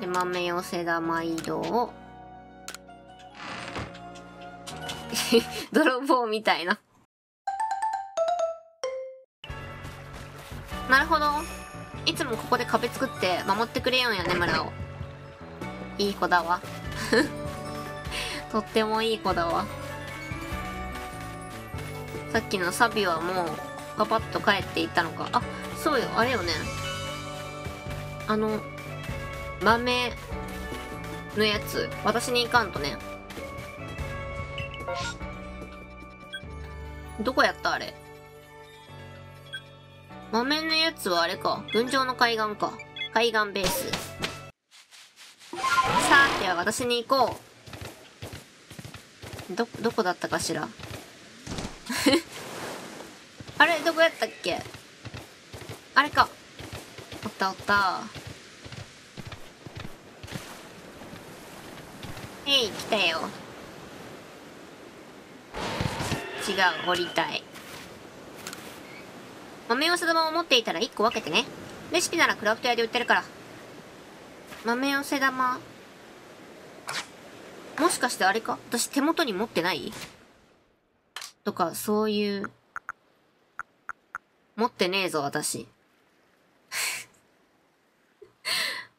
で、豆寄せ玉移動。泥棒みたいな。なるほど。いつもここで壁作って守ってくれよんやね、村を。いい子だわ。とってもいい子だわ。さっきのサビはもう、パパッと帰っていったのか。あ、そうよ、あれよね。あの、豆のやつ、私に行かんとね。どこやったあれ。豆のやつはあれか。群青の海岸か。海岸ベース。さては私に行こう。ど、どこだったかしら。あれどこやったっけあれか。おったおった。へい、来たよ。違う、降りたい。豆寄せ玉を持っていたら1個分けてね。レシピならクラフト屋で売ってるから。豆寄せ玉。もしかしてあれか？私手元に持ってない？とか、そういう。持ってねえぞ、私。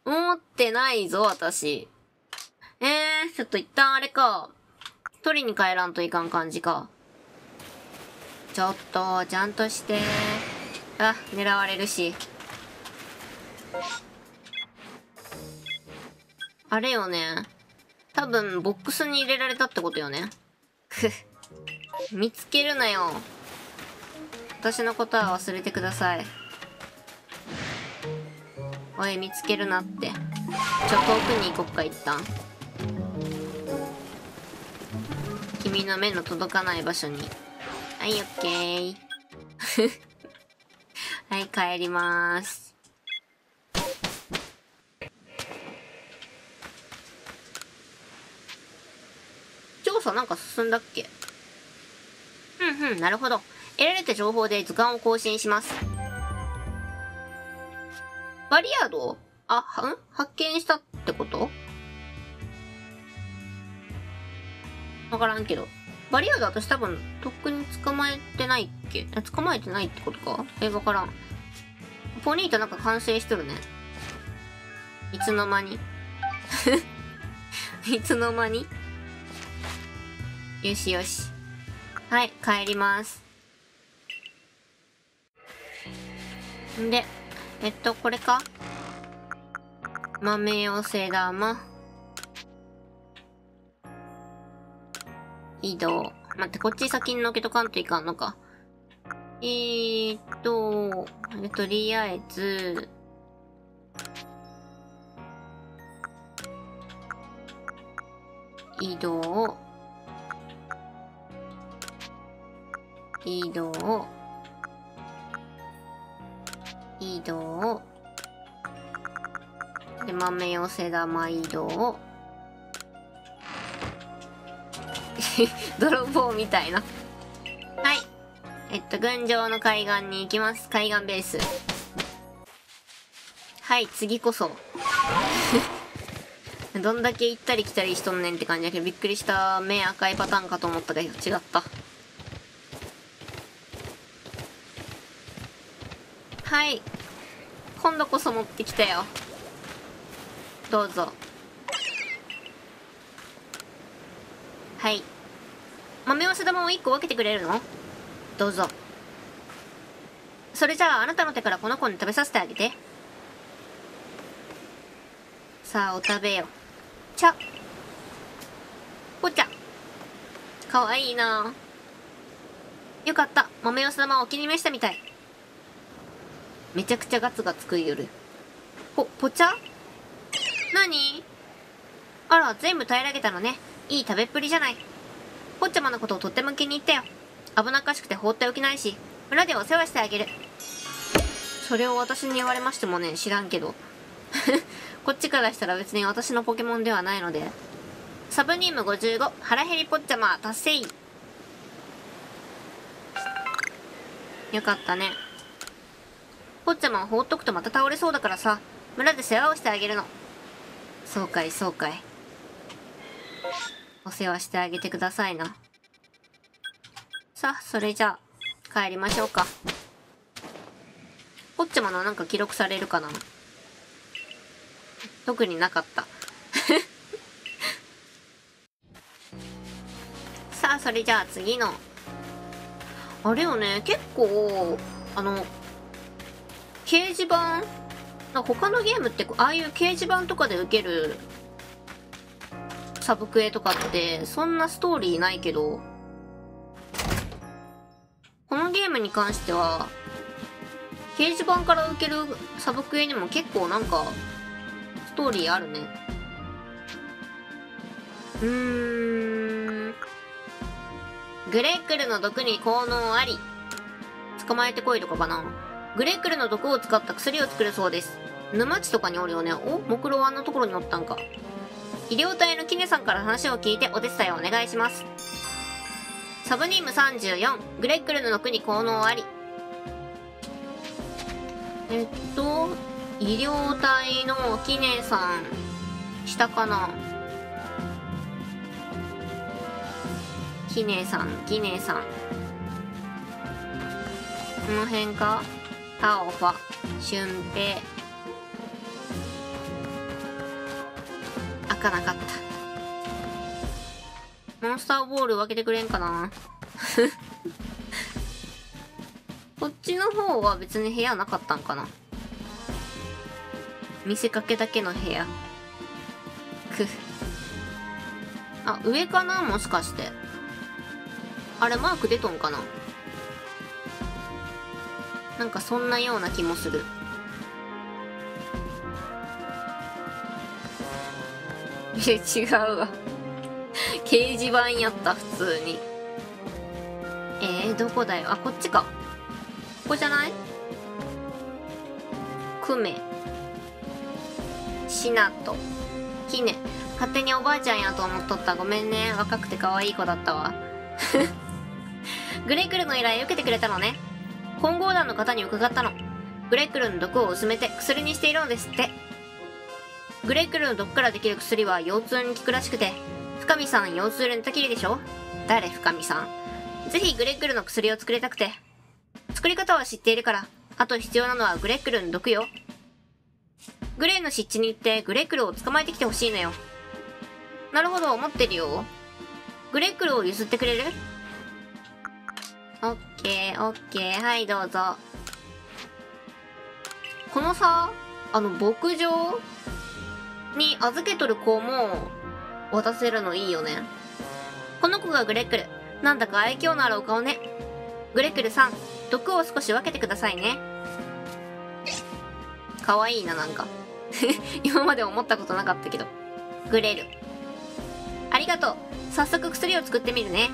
持ってないぞ、私。えー、ちょっと一旦あれか。取りに帰らんといかん感じか。ちょっと、ちゃんとして。あ、狙われるし。あれよね。多分、ボックスに入れられたってことよね。く。見つけるなよ。私のことは忘れてください。おい、見つけるなって。ちょ、遠くに行こっか、一旦。君の目の届かない場所に。はい、オッケー。はい、帰ります。調査なんか進んだっけ？ふんふん、なるほど。得られた情報で図鑑を更新します。バリアードあ、は、ん？発見したってこと？わからんけど。バリアード私多分、とっくに捕まえてないっけ？捕まえてないってことか？え、わからん。ポニータなんか完成しとるね。いつの間に？いつの間に？よしよし。はい、帰ります。んで、えっと、これか？豆寄せ玉。移動。待って、こっち先にのけとかんといかんのか。えーっと、とりあえず、移動、移動、移動、で、豆寄せ玉移動、泥棒みたいな。はい。えっと、群青の海岸に行きます。海岸ベース。はい、次こそ。どんだけ行ったり来たりしとんねんって感じだけど、びっくりした。目赤いパターンかと思ったけど、違った。はい。今度こそ持ってきたよ。どうぞ。はい。豆寄せ玉を1個分けてくれるの？どうぞ。それじゃああなたの手からこの子に食べさせてあげて。さあ、お食べよ。ちゃ。ぽちゃ。かわいいなよかった。豆寄せ玉をお気に召したみたい。めちゃくちゃガツガツ食いよる。ぽ、ぽちゃ何？あら、全部平らげたのね。いい食べっぷりじゃない。ポッチャマのことをとっても気に入ったよ。危なっかしくて放っておきないし、村でお世話してあげる。それを私に言われましてもね、知らんけど。こっちからしたら別に私のポケモンではないので。サブニーム55、腹減りポッチャマ達成よかったね。ポッチャマを放っとくとまた倒れそうだからさ、村で世話をしてあげるの。そうかいそうかいお世話してあげてくださいな。さあそれじゃあ帰りましょうか。ポッチャマのなんか記録されるかな？特になかった。さあそれじゃあ次の。あれよね結構あの掲示板他のゲームってああいう掲示板とかで受けるサブクエとかってそんなストーリーないけどこのゲームに関しては掲示板から受けるサブクエにも結構なんかストーリーあるね。うーん。グレックルの毒に効能あり捕まえてこいとかかな。グレックルの毒を使った薬を作るそうです。沼地とかにおるよね。お？木狼あんなところにおったんか。医療隊のキネさんから話を聞いてお手伝いをお願いします。サブニーム34グレックルの毒に効能あり。えっと医療隊のキネさん下かな？キネさんキネさん。この辺か？タオファシュンペかなかった。モンスターボール分けてくれんかな？こっちの方は別に部屋なかったんかな？見せかけだけの部屋。く。あ上かな？もしかして。あれマーク出とんかな？なんかそんなような気もする。いや違うわ。掲示板やった普通に。えー、どこだよ？あこっちか。ここじゃない？クメシナト。キネ勝手におばあちゃんやと思っとった。ごめんね。若くて可愛い子だったわ。グレイクルの依頼受けてくれたのね。混合団の方に伺ったの。グレイクルの毒を薄めて薬にしているのですって。グレイクルの毒からできる薬は腰痛に効くらしくて深見さん腰痛で寝たきりでしょ？誰深見さん？ぜひグレックルの薬を作りたくて。作り方は知っているからあと必要なのはグレックルの毒よ。グレーの湿地に行ってグレックルを捕まえてきてほしいのよ。なるほど思ってるよ。グレックルを譲ってくれる？オッケーオッケー。はいどうぞ。このさあの牧場？に預けとる子も渡せるのいいよね。この子がグレックル。なんだか愛嬌のあるお顔ね。グレックルさん毒を少し分けてくださいね。かわいいななんか。今まで思ったことなかったけど。グレルありがとう。早速薬を作ってみるね。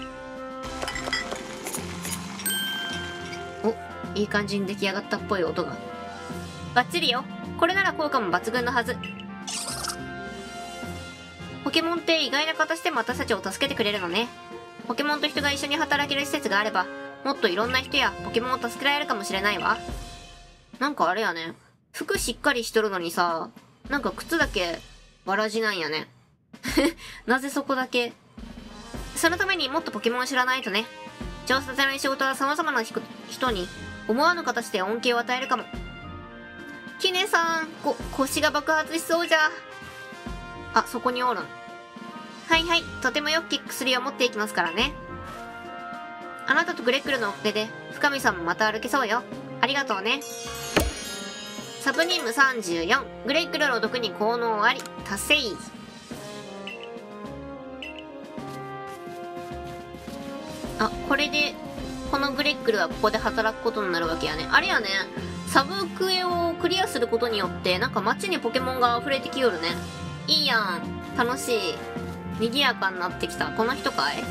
おいい感じに出来上がったっぽい音が。バッチリよ。これなら効果も抜群のはず。ケモンって意外な形でも私たちを助けてくれるのね。ポケモンと人が一緒に働ける施設があればもっといろんな人やポケモンを助けられるかもしれないわ。なんかあれやね。服しっかりしとるのにさなんか靴だけわらじなんやね。なぜそこだけ？そのためにもっとポケモンを知らないとね。調査隊の仕事は様々な人に思わぬ形で恩恵を与えるかも。キネさんこ腰が爆発しそうじゃ。あそこにおるん。はいはい。とてもよく効く薬を持っていきますからね。あなたとグレックルのおかげで深見さんもまた歩けそうよ。ありがとうね。サブニーム34グレックルの毒に効能あり。達成。あこれでこのグレックルはここで働くことになるわけやね。あれやね。サブクエをクリアすることによってなんか街にポケモンが溢れてきよるね。いいやん。楽しい。賑やかになってきた。この人かい？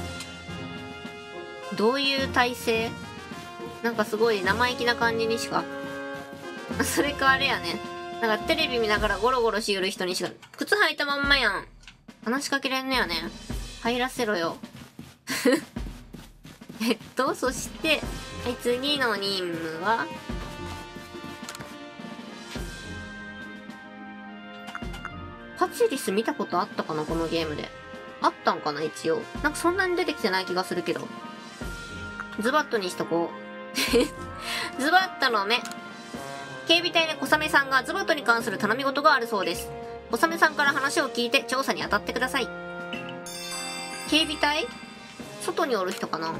どういう体勢？なんかすごい生意気な感じにしか。それかあれやね。なんかテレビ見ながらゴロゴロしよる人にしか。靴履いたまんまやん。話しかけれんのやね。入らせろよ。えっとそしてはい次の任務は？パチリス見たことあったかな？このゲームで。あったんかな一応。なんかそんなに出てきてない気がするけど。ズバットにしとこう。ズバットの目。警備隊で小雨さんがズバットに関する頼み事があるそうです。小雨さんから話を聞いて調査に当たってください。警備隊？外におる人かな？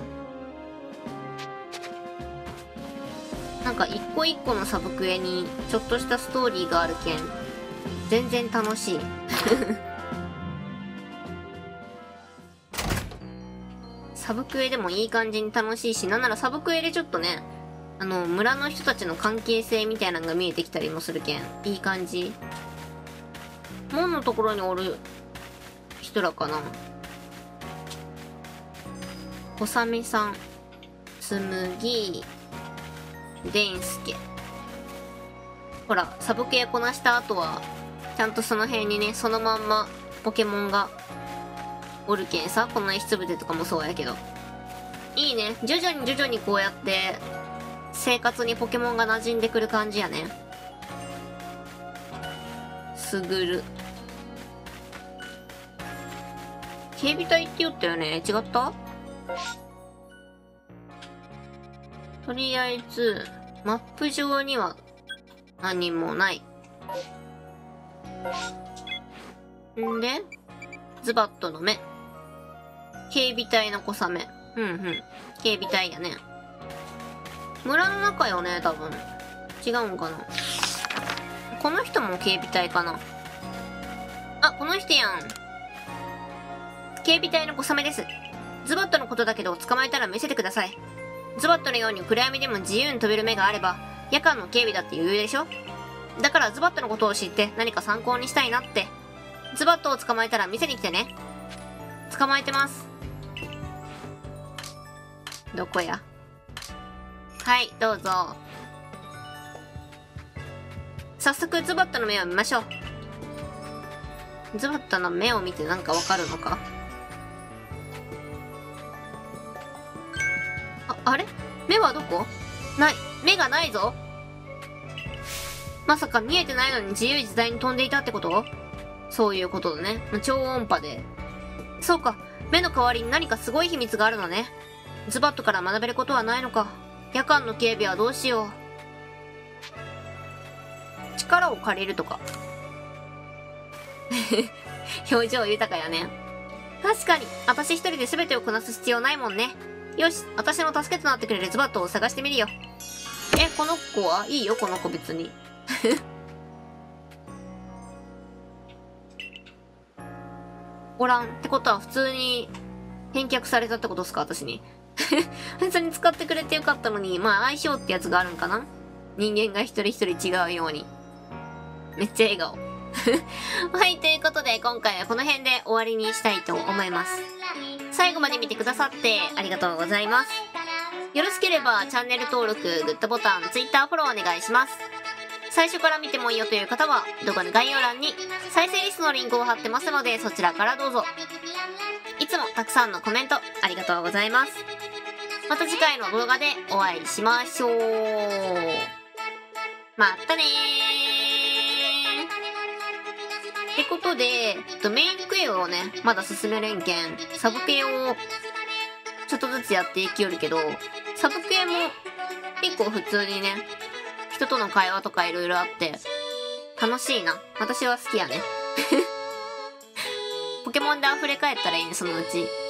なんか一個一個のサブクエにちょっとしたストーリーがあるけん全然楽しい サブクエでもいい感じに楽しいしなんならサブクエでちょっとねあの村の人たちの関係性みたいなのが見えてきたりもするけんいい感じ。門のところにおる人らかな。小雨さん紬デンスケほらサブ系こなした後はちゃんとその辺にねそのまんまポケモンがおるけんさこの石つぶてとかもそうやけど。いいね。徐々に徐々にこうやって生活にポケモンが馴染んでくる感じやね。すぐる。警備隊って言ったよね。違った？とりあえず、マップ上には何もない。んで、ズバットの目。警備隊の小雨。うんうん。警備隊やね。村の中よね、多分。違うんかな。この人も警備隊かな。あ、この人やん。警備隊の小雨です。ズバットのことだけど捕まえたら見せてください。ズバットのように暗闇でも自由に飛べる目があれば、夜間の警備だって余裕でしょだからズバットのことを知って何か参考にしたいなって。ズバットを捕まえたら店に来てね。捕まえてます。どこや？はい、どうぞ。早速ズバットの目を見ましょう。ズバットの目を見てなんかわかるのか？ああれ？目はどこ？ない。目がないぞ。まさか見えてないのに自由自在に飛んでいたってこと？そういうことだね。超音波で。そうか。目の代わりに何かすごい秘密があるのね。ズバットから学べることはないのか。夜間の警備はどうしよう。力を借りるとか。表情豊かやね。確かに、私一人で全てをこなす必要ないもんね。よし、私の助けとなってくれるズバットを探してみるよ。え、この子はいいよ、この子別に。おらん。ってことは普通に返却されたってことですか私に。普通に使ってくれてよかったのに、まあ相性ってやつがあるんかな？人間が一人一人違うように。めっちゃ笑顔。はい、ということで今回はこの辺で終わりにしたいと思います。最後まで見てくださってありがとうございます。よろしければチャンネル登録、グッドボタン、Twitter フォローお願いします。最初から見てもいいよという方は動画の概要欄に再生リストのリンクを貼ってますのでそちらからどうぞ。いつもたくさんのコメントありがとうございます。また次回の動画でお会いしましょう。またねーってことで、メインクエをね、まだ進めれんけん、サブ系をちょっとずつやっていきよるけど、サブ系も結構普通にね、人との会話とか色々あって、楽しいな。私は好きやね。ポケモンで溢れ返ったらいいね、そのうち。